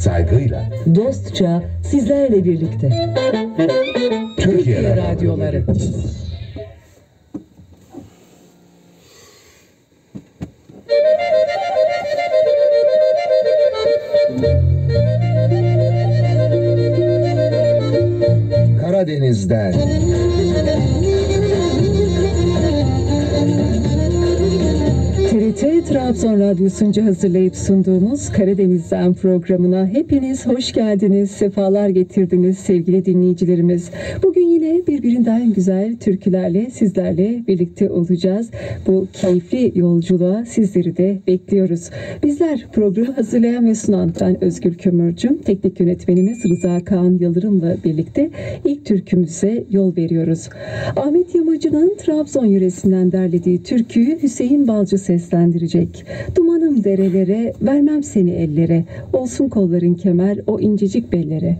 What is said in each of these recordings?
Saygıyla. dostça sizlerle birlikte. Radyosu'nca hazırlayıp sunduğumuz Karadeniz'den programına hepiniz hoş geldiniz, sefalar getirdiniz sevgili dinleyicilerimiz. Bugün yine birbirinden güzel türkülerle sizlerle birlikte olacağız. Bu keyifli yolculuğa sizleri de bekliyoruz. Bizler programı hazırlayan ve sunan ben Özgür Kömürcüm, teknik yönetmenimiz Rıza Kaan Yıldırım'la birlikte ilk türkümüze yol veriyoruz. Ahmet Yamacı'nın Trabzon yöresinden derlediği türküyü Hüseyin Balcı seslendirecek. Dumanım derelere, vermem seni ellere, olsun kolların kemer o incecik bellere.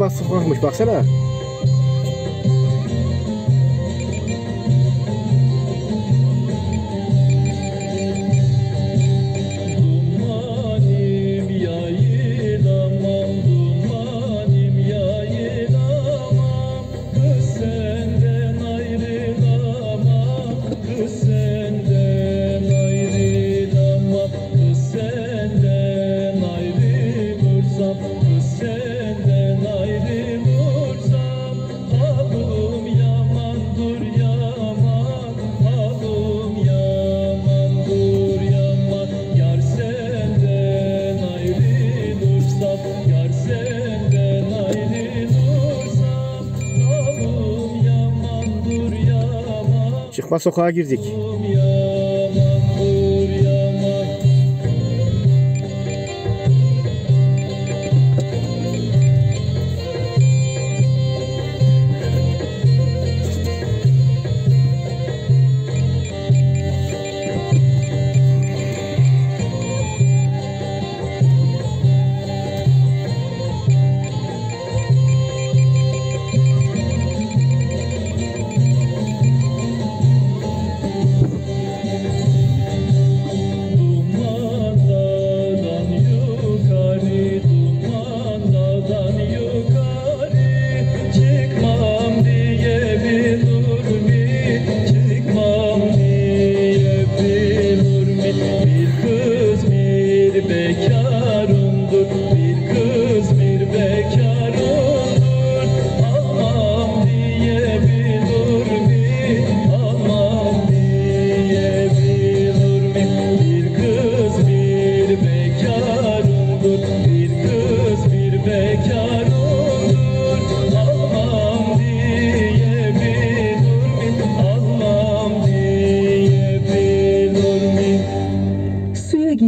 Barcelona. Vamos, Barcelona. Çıkma sokağa girdik.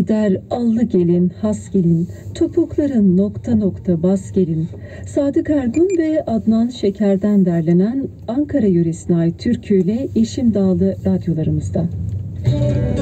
Gider allı gelin, has gelin, topukların nokta nokta bas gelin. Sadık Ergun ve Adnan Şeker'den derlenen Ankara yöresine ait türküyle Yeşim Dağlı radyolarımızda. Suya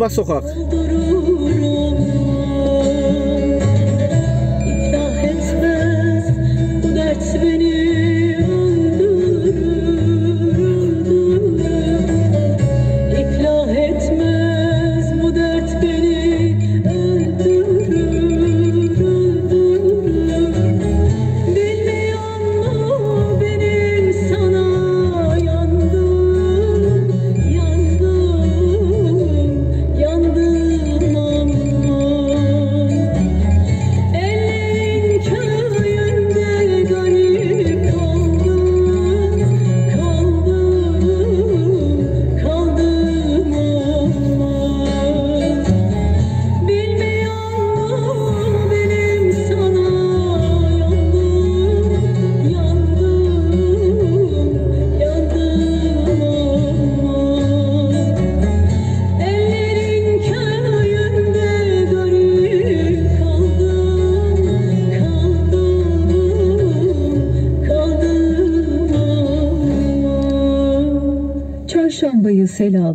burada hep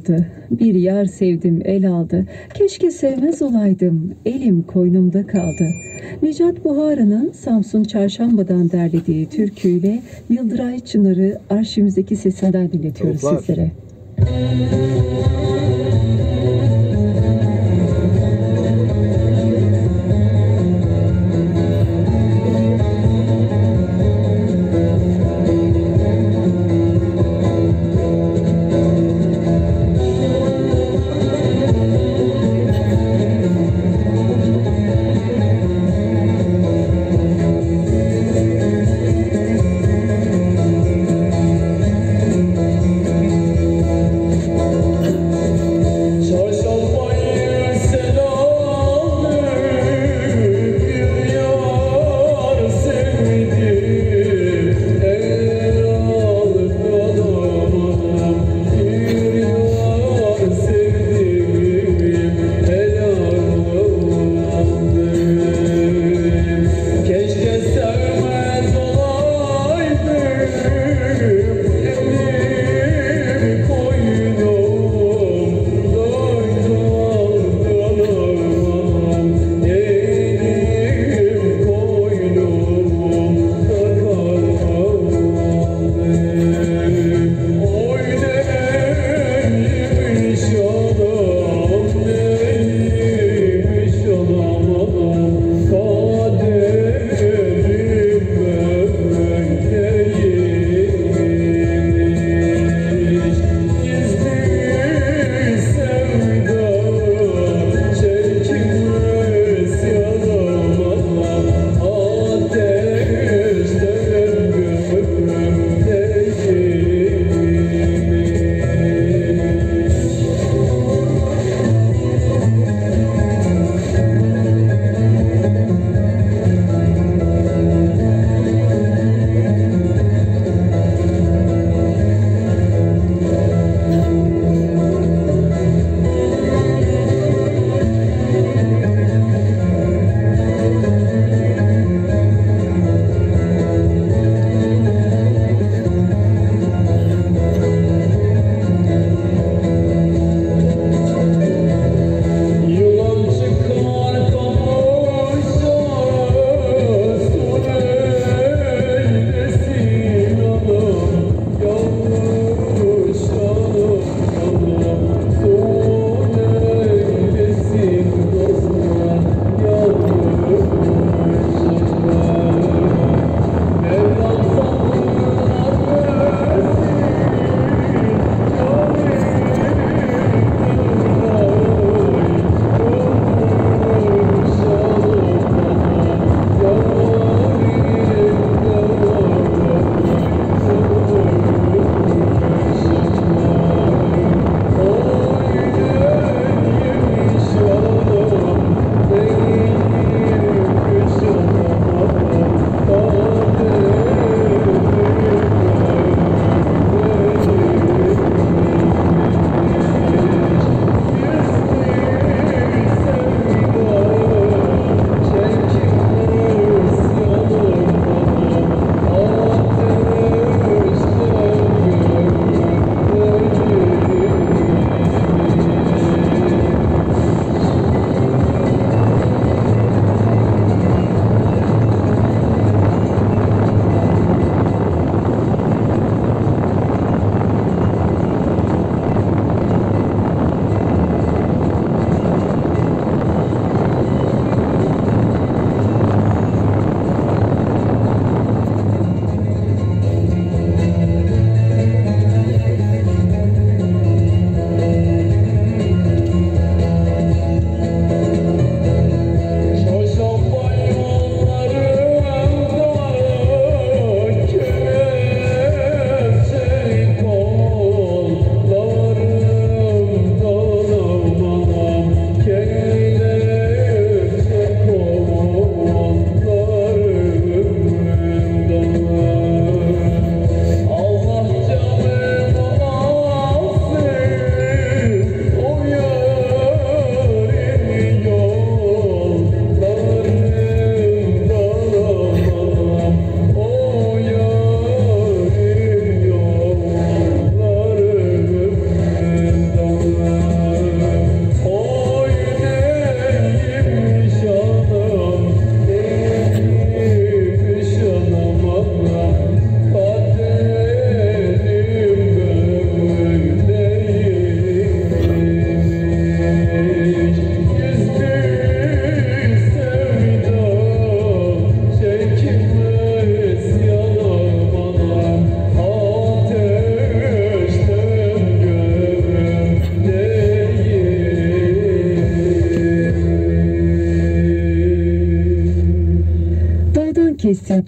aldı. Bir yar sevdim el aldı. Keşke sevmez olaydım. Elim koynumda kaldı. Necat Buhara'nın Samsun Çarşamba'dan derlediği türküyle Yıldıray Çınar'ı arşivimizdeki sesinden dinletiyoruz Tavuklar. sizlere.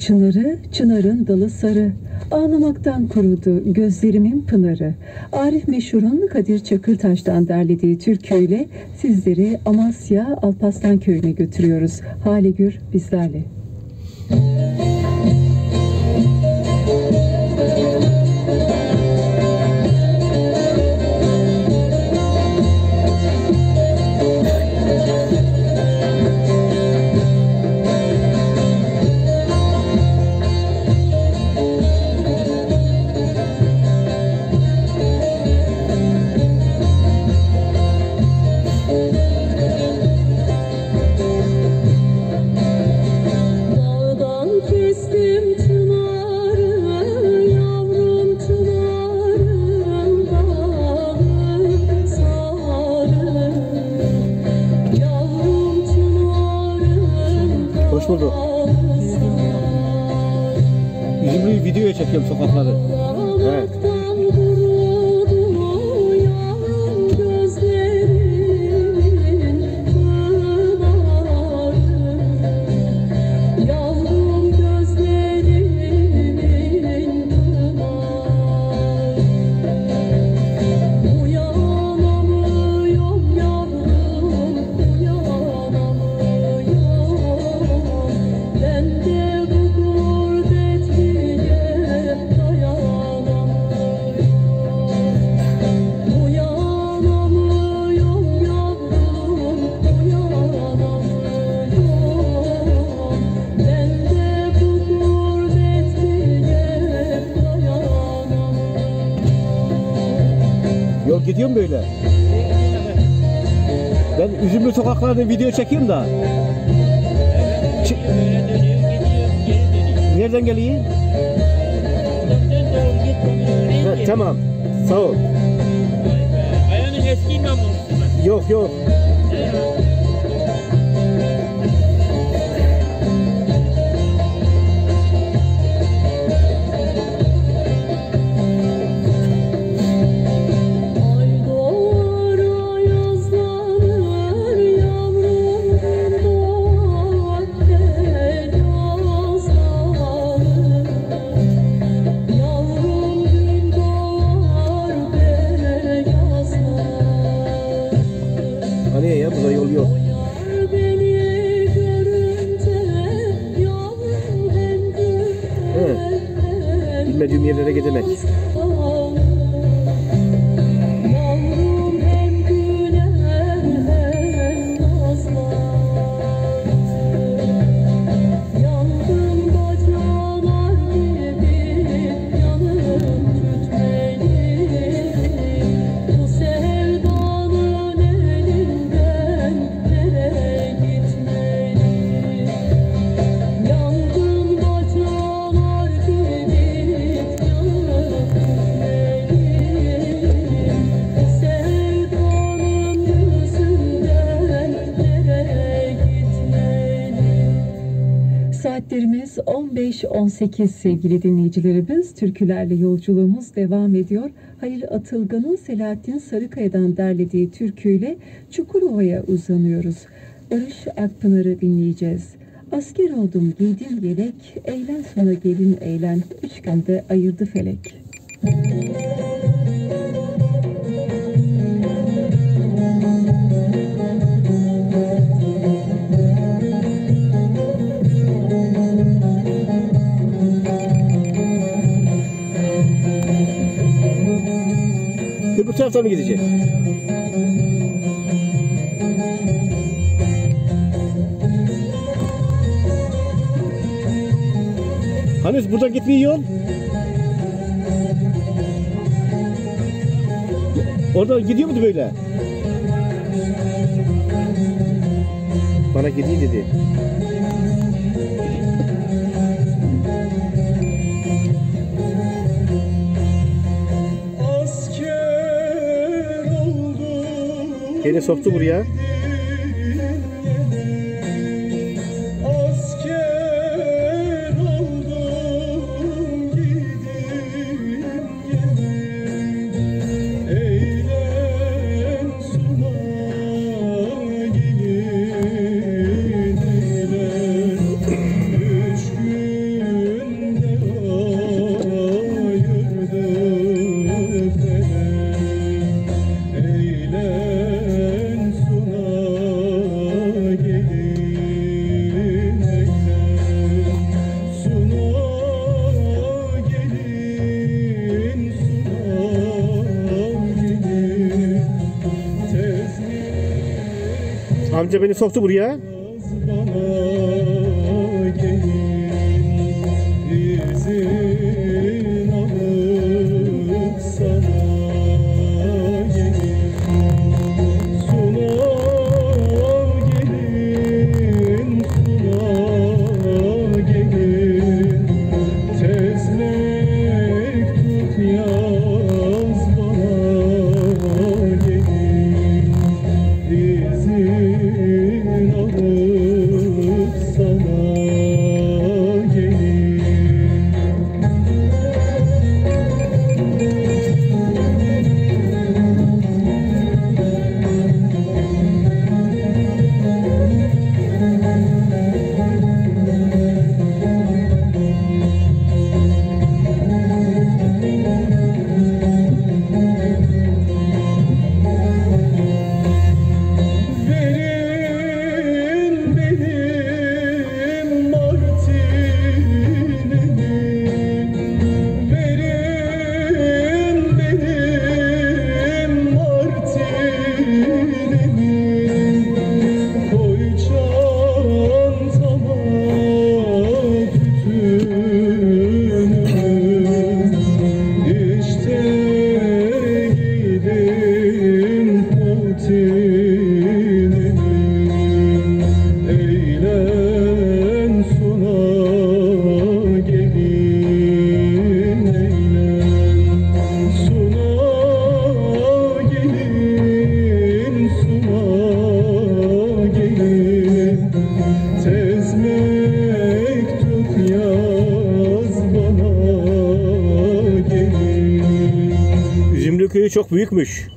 Çınarı, çınarın dalı sarı. Ağlamaktan kurudu gözlerimin pınarı. Arif Meşhur'un Kadir Çakırtaş'tan derlediği türküyle sizleri Amasya Alpaslan Köyü'ne götürüyoruz. Hale Gür bizlerle. Üzümlüyü videoya çekiyorum sokakları. Sokaklarda video çekeyim da. Ç- Nereden geliyor? Ha, tamam. Sağ ol. Ayağının eski imamı? Yok yok. 15-18 sevgili dinleyicilerimiz. Türkülerle yolculuğumuz devam ediyor. Halil Atılgan'ın Selahattin Sarıkaya'dan derlediği türküyle Çukurova'ya uzanıyoruz. Barış Akpınar'ı dinleyeceğiz. Asker oldum giydim yelek, eğlen sonra gelin eğlen, üç günde ayırdı felek. Öbür taraftan mı gidecek? Hani buradan gitmiyor yol? Oradan gidiyor muydu böyle? Bana gidiyor dedi. Beni soktu buraya. Önce beni soktu buraya. büyükmüş.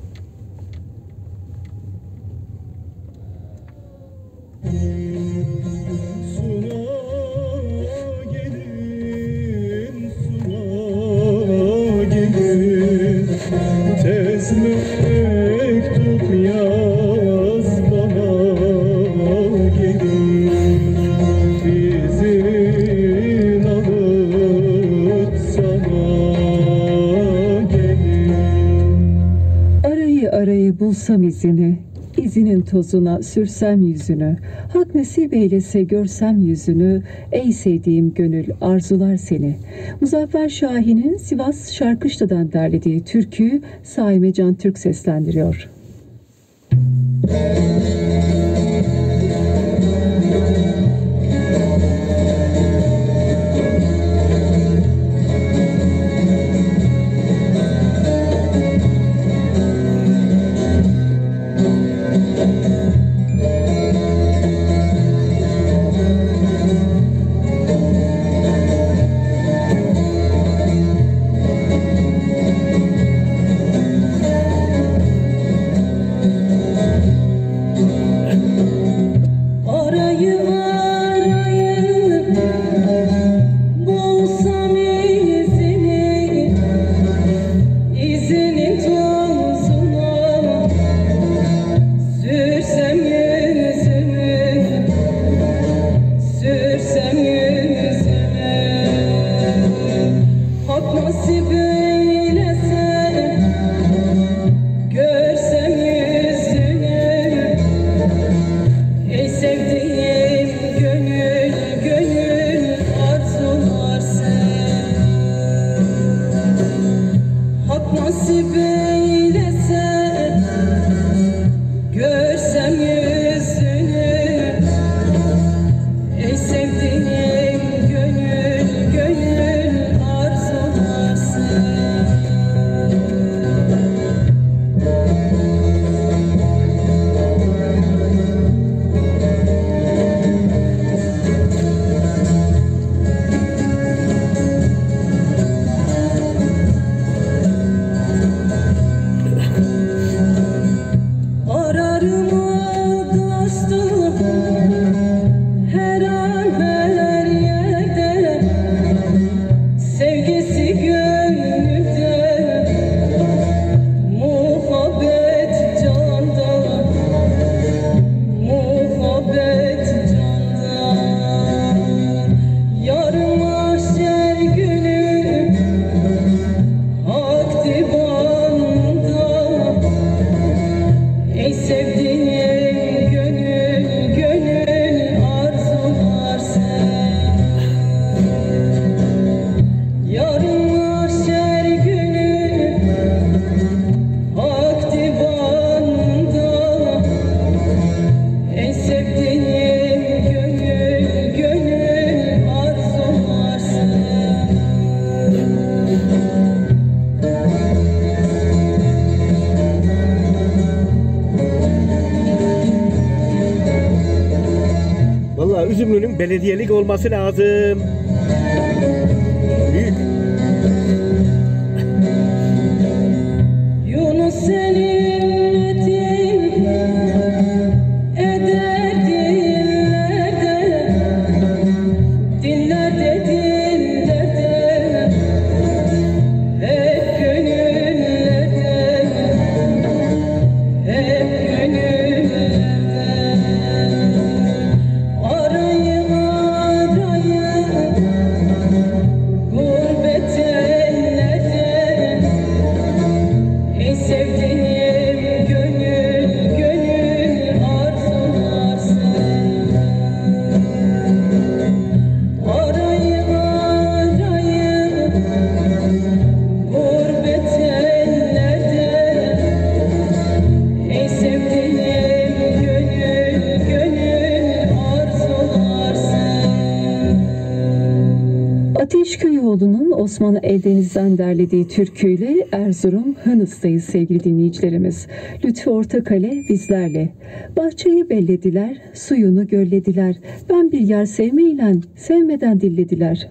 Gecenin tozuna sürsem yüzünü, hak nasip eylese görsem yüzünü, ey sevdiğim gönül arzular seni. Muzaffer Şahin'in Sivas Şarkışla'dan derlediği türküyü Saime Can Türk seslendiriyor. Müzik belediyelik olması lazım. Osman Eldeniz'den derlediği türküyle Erzurum Hınıs'tayız sevgili dinleyicilerimiz. Lütfü Ortakale bizlerle. Bahçeyi bellediler, suyunu göllediler. Ben bir yer sevmeyle, sevmeden dillediler.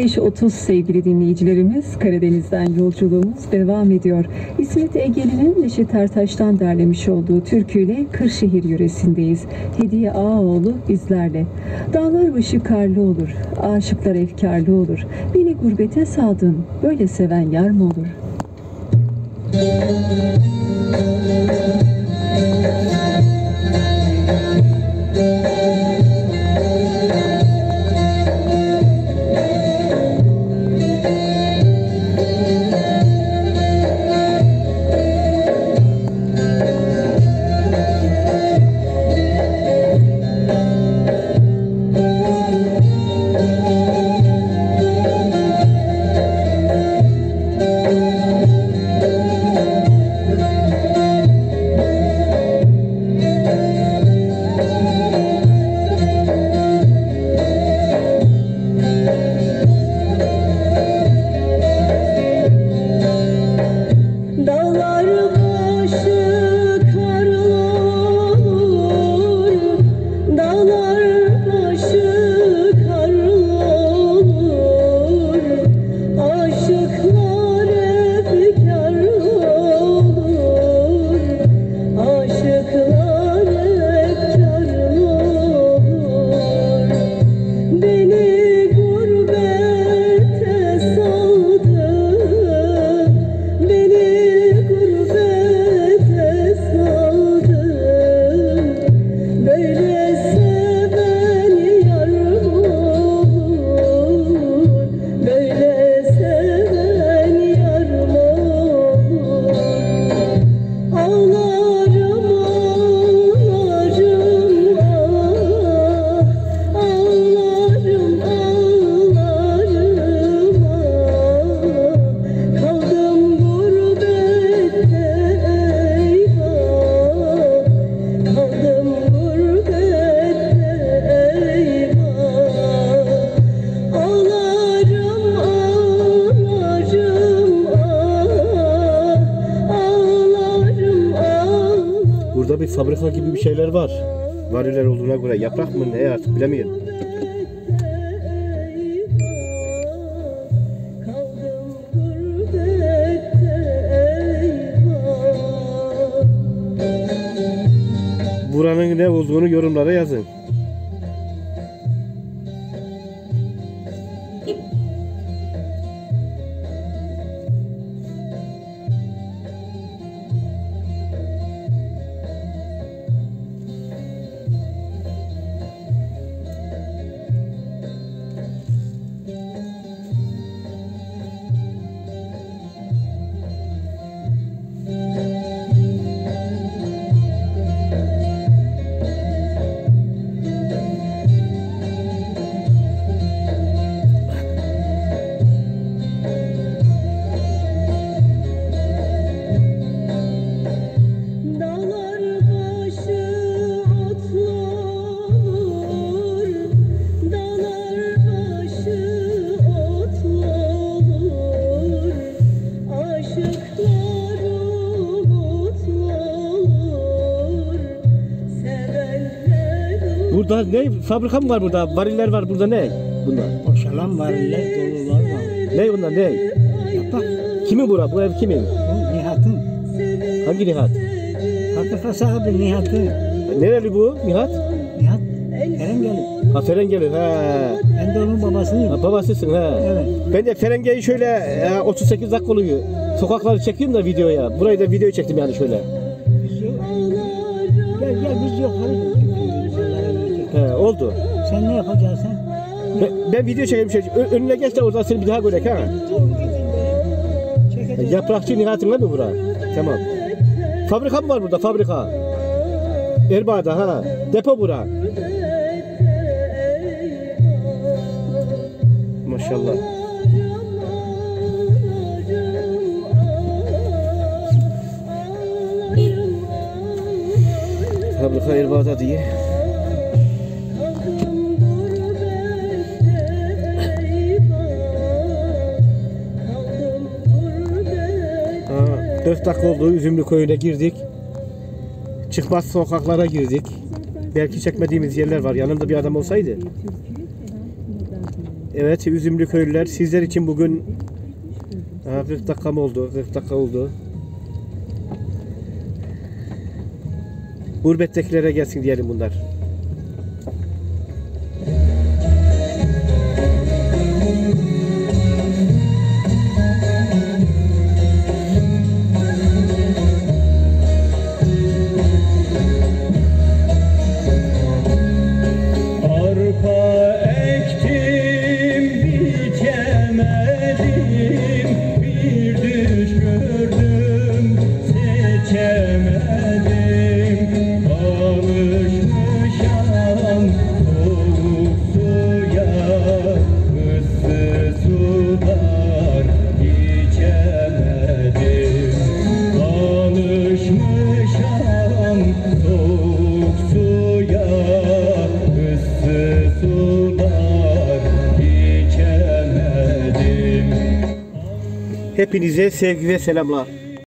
15.30 sevgili dinleyicilerimiz Karadeniz'den yolculuğumuz devam ediyor. İsmet Egeli'nin Neşet Ertaş'tan derlemiş olduğu türküyle Kırşehir yöresindeyiz. Hediye Ağaoğlu bizlerle. Dağlar başı karlı olur, aşıklar efkarlı olur. Beni gurbete saldın, böyle seven yar mı olur? Müzik fabrika gibi bir şeyler var. Variller olduğuna göre yaprak mı ne artık bilemiyorum. Buranın ne olduğunu yorumlara yazın. Burada ne fabrika mı var burada? Variller var burada ne? Bunlar. Boşalan variller dolular var. Ne bunlar ne? Yaprak Kimin bura? Bu ev kimin? bu Nihat'ın. Hangi Nihat? Fabrika sahibi Nihat'ın. Nereli bu Nihat? Nihat Erengeli. Ha Ferengeli. Ha. Ben de onun babasıyım. ha babasısın ha. Evet. Ben de Ferenge'yi şöyle e, 38 dakika oluyor. Sokakları çekiyorum da videoya. Burayı da video çektim yani şöyle. Gel gel biz yok. Hadi. Oldu. Sen ne yapacaksın? Ben, ben video çekeyim şey. Önüne geç de oradan seni bir daha görek ha. Yaprakçı Nihat'ın mi bura? Tamam. Fabrika mı var burada? Fabrika. Erbaa'da ha. Depo bura. Maşallah. Fabrika Erbaa'da diye. 4 dakika oldu. Üzümlü köyüne girdik. Çıkmaz sokaklara girdik. Belki çekmediğimiz yerler var. Yanımda bir adam olsaydı. Evet Üzümlü köylüler sizler için bugün ha, 40 dakika mı oldu? 40 dakika oldu. Gurbettekilere gelsin diyelim bunlar. Hepinize sevgi ve selamlar.